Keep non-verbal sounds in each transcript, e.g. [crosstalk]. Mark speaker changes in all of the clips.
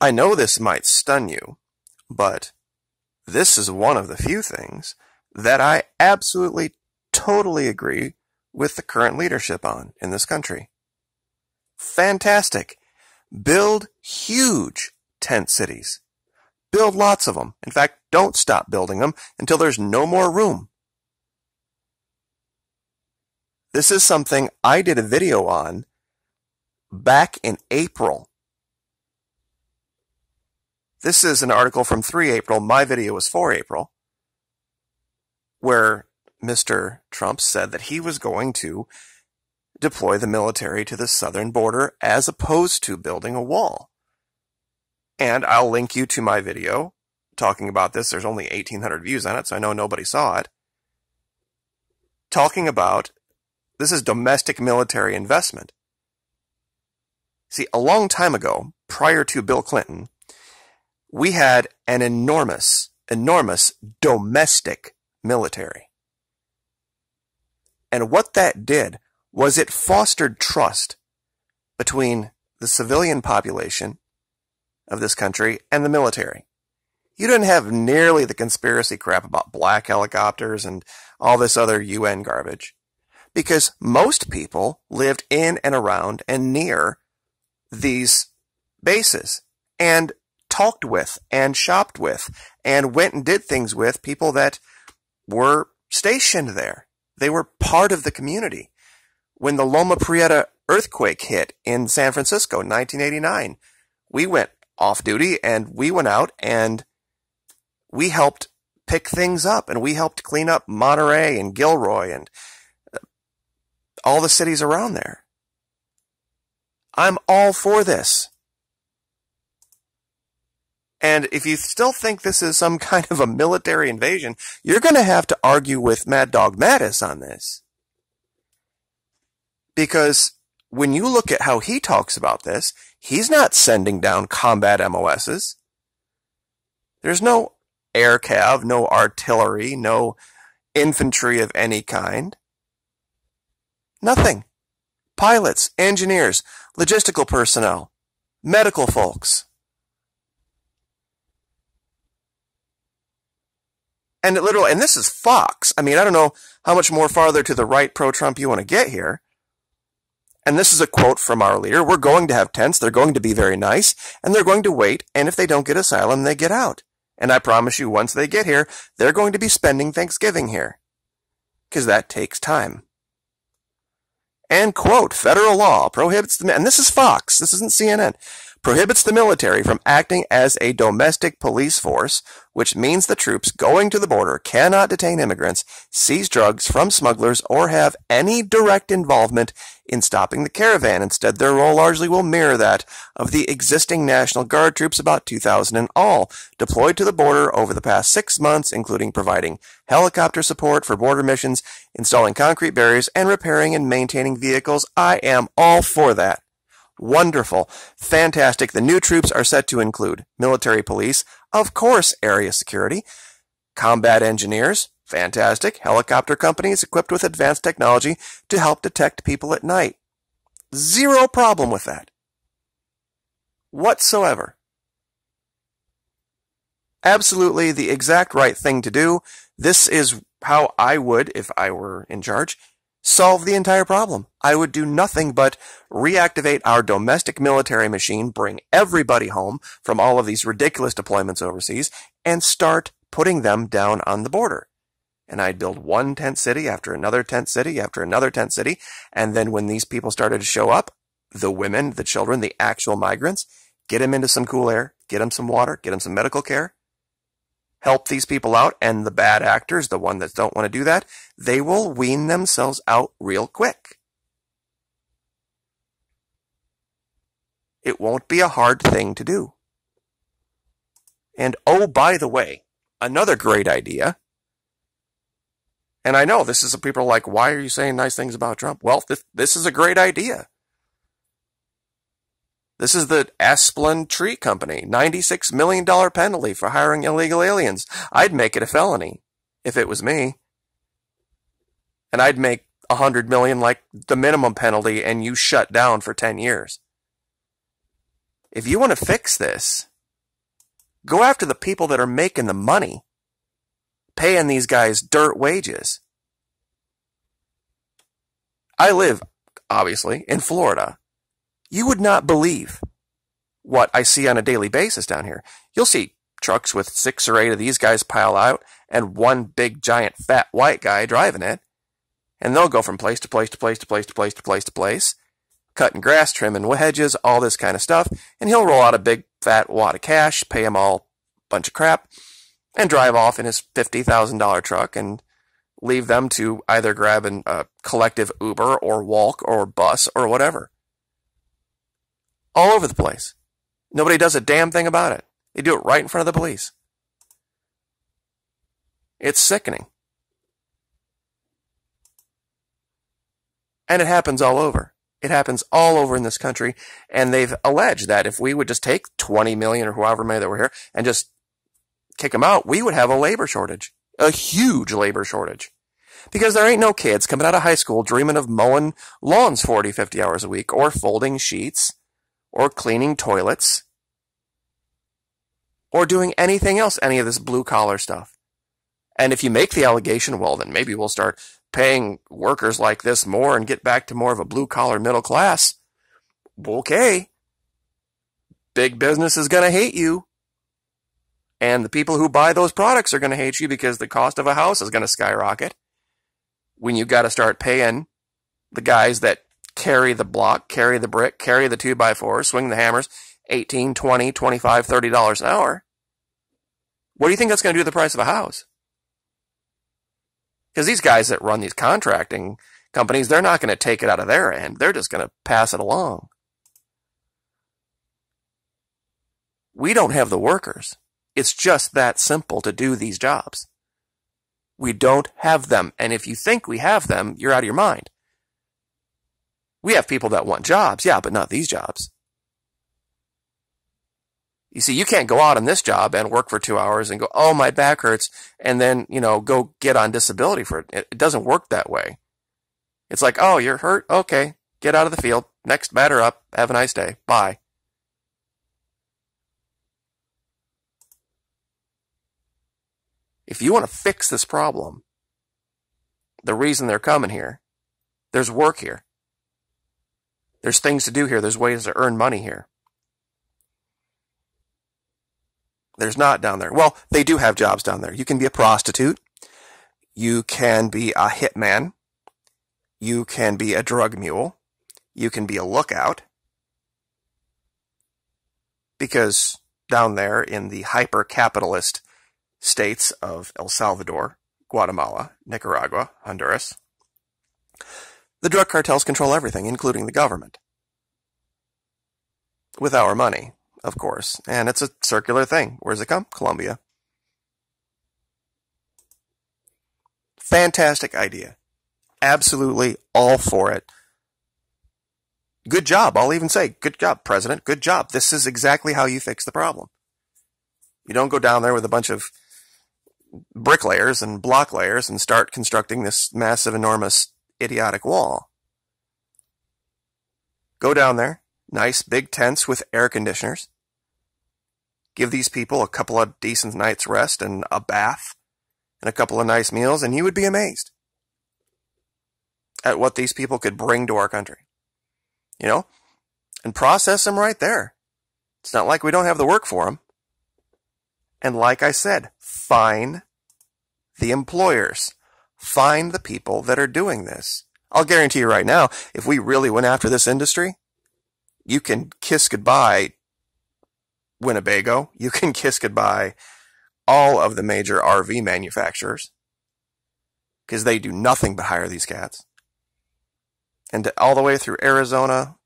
Speaker 1: I know this might stun you, but this is one of the few things that I absolutely, totally agree with the current leadership on in this country. Fantastic. Build huge tent cities. Build lots of them. In fact, don't stop building them until there's no more room. This is something I did a video on back in April. This is an article from 3 April. My video was 4 April, where Mr. Trump said that he was going to deploy the military to the southern border as opposed to building a wall. And I'll link you to my video talking about this. There's only 1,800 views on it, so I know nobody saw it. Talking about this is domestic military investment. See, a long time ago, prior to Bill Clinton, we had an enormous, enormous domestic military. And what that did was it fostered trust between the civilian population of this country and the military. You didn't have nearly the conspiracy crap about black helicopters and all this other UN garbage because most people lived in and around and near these bases and talked with and shopped with and went and did things with people that were stationed there. They were part of the community. When the Loma Prieta earthquake hit in San Francisco in 1989, we went off duty and we went out and we helped pick things up and we helped clean up Monterey and Gilroy and uh, all the cities around there. I'm all for this. And if you still think this is some [laughs] kind of a military invasion, you're going to have to argue with Mad Dog Mattis on this. Because when you look at how he talks about this, he's not sending down combat MOSs. There's no air cav, no artillery, no infantry of any kind. Nothing. Pilots, engineers, logistical personnel, medical folks. And it literally, and this is Fox. I mean, I don't know how much more farther to the right pro Trump you want to get here. And this is a quote from our leader. We're going to have tents. They're going to be very nice and they're going to wait. And if they don't get asylum, they get out. And I promise you, once they get here, they're going to be spending Thanksgiving here. Cause that takes time. And quote, federal law prohibits the, and this is Fox. This isn't CNN prohibits the military from acting as a domestic police force, which means the troops going to the border cannot detain immigrants, seize drugs from smugglers, or have any direct involvement in stopping the caravan. Instead, their role largely will mirror that of the existing National Guard troops, about 2,000 in all, deployed to the border over the past six months, including providing helicopter support for border missions, installing concrete barriers, and repairing and maintaining vehicles. I am all for that. Wonderful. Fantastic. The new troops are set to include military police, of course, area security, combat engineers, fantastic, helicopter companies equipped with advanced technology to help detect people at night. Zero problem with that. Whatsoever. Absolutely the exact right thing to do. This is how I would, if I were in charge, solve the entire problem. I would do nothing but reactivate our domestic military machine, bring everybody home from all of these ridiculous deployments overseas, and start putting them down on the border. And I'd build one tent city after another tent city after another tent city. And then when these people started to show up, the women, the children, the actual migrants, get them into some cool air, get them some water, get them some medical care, help these people out, and the bad actors, the ones that don't want to do that, they will wean themselves out real quick. It won't be a hard thing to do. And oh, by the way, another great idea. And I know this is a people like, why are you saying nice things about Trump? Well, this, this is a great idea. This is the Asplundh Tree Company. $96 million penalty for hiring illegal aliens. I'd make it a felony if it was me. And I'd make a hundred million like the minimum penalty and you shut down for 10 years. If you want to fix this, Go after the people that are making the money, paying these guys dirt wages. I live, obviously, in Florida. You would not believe what I see on a daily basis down here. You'll see trucks with six or eight of these guys pile out and one big giant fat white guy driving it. And they'll go from place to place to place to place to place to place to place, cutting grass, trimming hedges, all this kind of stuff. And he'll roll out a big fat wad of cash, pay them all a bunch of crap, and drive off in his $50,000 truck and leave them to either grab a uh, collective Uber or walk or bus or whatever. All over the place. Nobody does a damn thing about it. They do it right in front of the police. It's sickening. And it happens all over. It happens all over in this country. And they've alleged that if we would just take 20 million or however many that were here and just kick them out, we would have a labor shortage, a huge labor shortage. Because there ain't no kids coming out of high school dreaming of mowing lawns 40, 50 hours a week or folding sheets or cleaning toilets or doing anything else, any of this blue collar stuff. And if you make the allegation, well, then maybe we'll start paying workers like this more and get back to more of a blue collar middle class. Okay. Big business is going to hate you. And the people who buy those products are going to hate you because the cost of a house is going to skyrocket. When you got to start paying the guys that carry the block, carry the brick, carry the 2 by 4 swing the hammers, 18, 20, 25, 30 dollars an hour. What do you think that's going to do to the price of a house? Because these guys that run these contracting companies, they're not going to take it out of their end. They're just going to pass it along. We don't have the workers. It's just that simple to do these jobs. We don't have them. And if you think we have them, you're out of your mind. We have people that want jobs, yeah, but not these jobs. You see, you can't go out on this job and work for two hours and go, oh, my back hurts, and then, you know, go get on disability for it. It doesn't work that way. It's like, oh, you're hurt? Okay, get out of the field. Next batter up. Have a nice day. Bye. If you want to fix this problem, the reason they're coming here, there's work here. There's things to do here. There's ways to earn money here. There's not down there. Well, they do have jobs down there. You can be a prostitute. You can be a hitman. You can be a drug mule. You can be a lookout. Because down there in the hyper capitalist states of El Salvador, Guatemala, Nicaragua, Honduras, the drug cartels control everything, including the government. With our money of course. And it's a circular thing. Where's it come? Colombia. Fantastic idea. Absolutely all for it. Good job. I'll even say, good job, President. Good job. This is exactly how you fix the problem. You don't go down there with a bunch of bricklayers and block layers and start constructing this massive, enormous, idiotic wall. Go down there, nice big tents with air conditioners. Give these people a couple of decent nights' rest and a bath and a couple of nice meals, and you would be amazed at what these people could bring to our country. You know? And process them right there. It's not like we don't have the work for them. And like I said, fine the employers. Find the people that are doing this. I'll guarantee you right now, if we really went after this industry, you can kiss goodbye Winnebago. You can kiss goodbye all of the major RV manufacturers because they do nothing but hire these cats. And all the way through Arizona,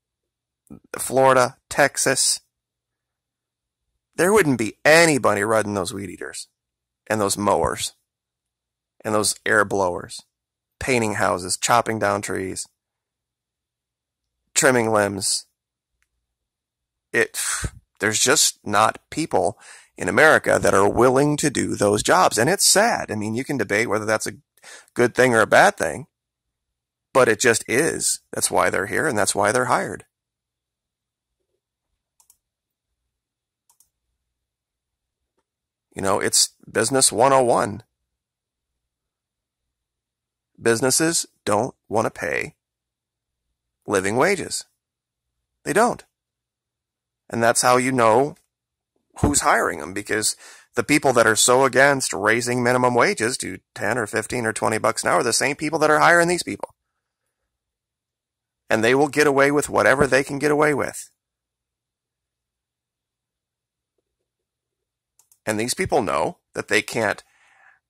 Speaker 1: Florida, Texas, there wouldn't be anybody riding those weed eaters and those mowers and those air blowers, painting houses, chopping down trees, trimming limbs, it there's just not people in America that are willing to do those jobs. And it's sad. I mean, you can debate whether that's a good thing or a bad thing, but it just is. That's why they're here and that's why they're hired. You know, it's business 101. Businesses don't want to pay living wages. They don't. And that's how you know who's hiring them because the people that are so against raising minimum wages to 10 or 15 or 20 bucks an hour are the same people that are hiring these people. And they will get away with whatever they can get away with. And these people know that they can't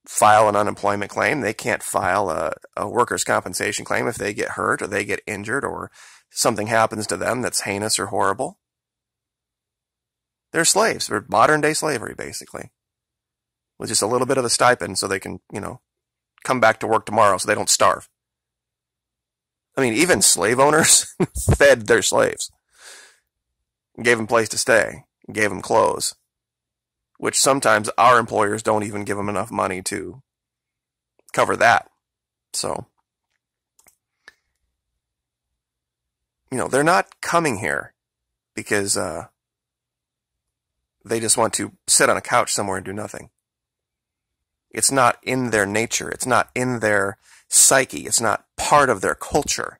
Speaker 1: file an unemployment claim. They can't file a, a workers' compensation claim if they get hurt or they get injured or something happens to them that's heinous or horrible. They're slaves. They're modern day slavery, basically. With just a little bit of a stipend so they can, you know, come back to work tomorrow so they don't starve. I mean, even slave owners [laughs] fed their slaves, gave them place to stay, gave them clothes, which sometimes our employers don't even give them enough money to cover that. So, you know, they're not coming here because uh, they just want to sit on a couch somewhere and do nothing. It's not in their nature. It's not in their psyche. It's not part of their culture.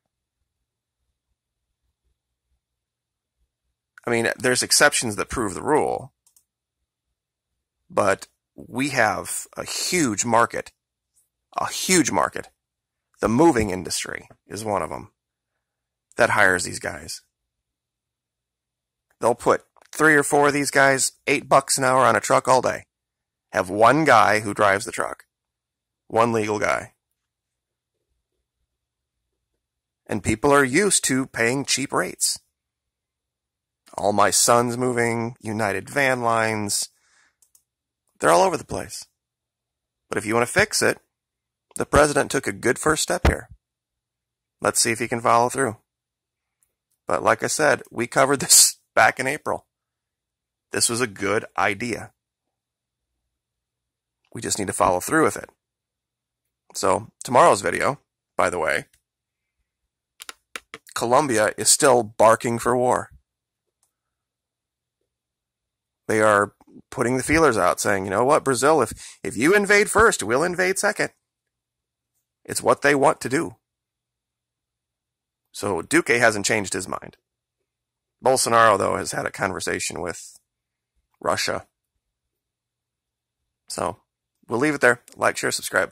Speaker 1: I mean, there's exceptions that prove the rule, but we have a huge market, a huge market. The moving industry is one of them that hires these guys. They'll put three or four of these guys, eight bucks an hour on a truck all day. Have one guy who drives the truck. One legal guy. And people are used to paying cheap rates. All my sons moving, United Van Lines, they're all over the place. But if you want to fix it, the president took a good first step here. Let's see if he can follow through. But like I said, we covered [laughs] this back in April. This was a good idea. We just need to follow through with it. So, tomorrow's video, by the way, Colombia is still barking for war. They are putting the feelers out saying, you know what, Brazil, if, if you invade first, we'll invade second. It's what they want to do. So Duque hasn't changed his mind. Bolsonaro, though, has had a conversation with Russia. So we'll leave it there. Like, share, subscribe.